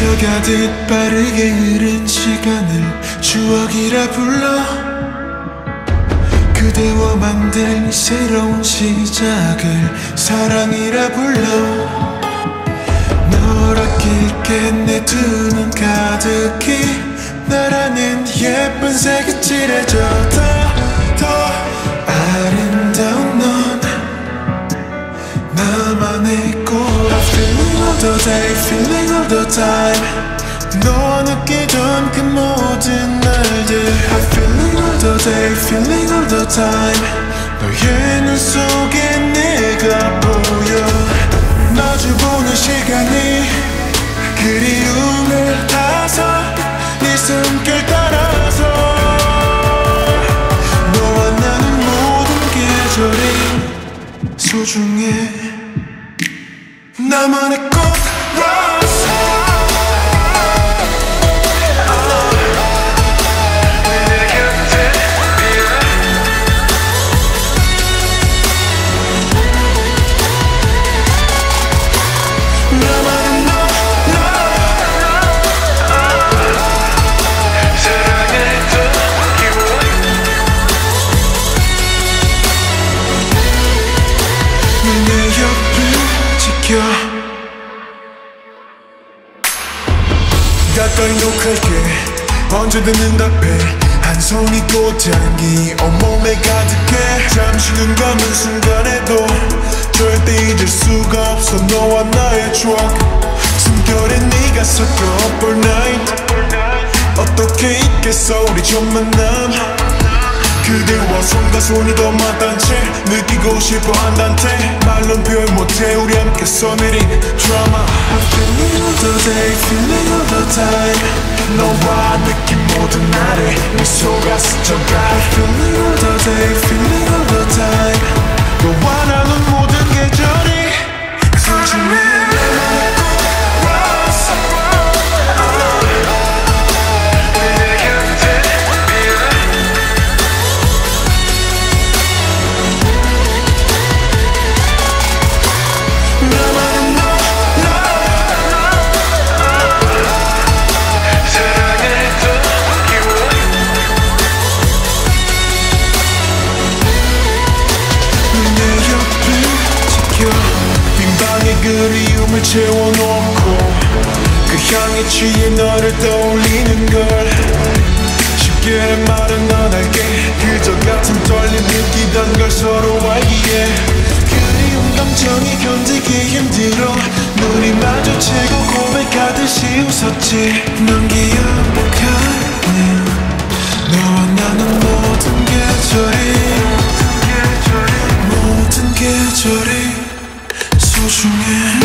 스쳐가듯 빠르게 흐른 시간을 추억이라 불러. 그대와 만들 새로운 시작을 사랑이라 불러. 널 아낄게 내 두 눈 가득히. 나라는 예쁜 색이 칠해져 the day, feeling all the time 너 느끼던 그 모든 날들 I'm feeling all the day, feeling all the time 너의 눈 속에 내가 보여 마주 보는 시간이 그리움을 타서 네 손길 따라서 너와 나는 모든 계절이 소중해 나만의 꽃 녹할게 언제든 응답해. 한 송이 꽃향기 온몸에 가득해. 잠시 눈 감은 순간에도 절대 잊을 수가 없어. 너와 나의 추억. 숨결에 네가 섞여. Up all night. 어떻게 있겠어? 우리 첫 만남 그대와 손과 손이 더 맞단 채 느끼고 싶어 한단테 말론 표현 못해 우리 함께 써내린 드라마 I'm feeling all the day, feeling all the time 너와 느낀 모든 날에 미소가 스쳐가 I'm feeling all the day, feeling all the time 너와 나눈 채워놓고 그 향에 취해 너를 떠올리는 걸 쉽게 말은 안 할게. 그저 같은 떨림 느끼던 걸 서로 알기에 그리움 감정이 견디기 힘들어. 눈이 마주치고 고백하듯이 웃었지. 넌 기억하네. 너와 나는 모든 계절이 모든 계절이 소중해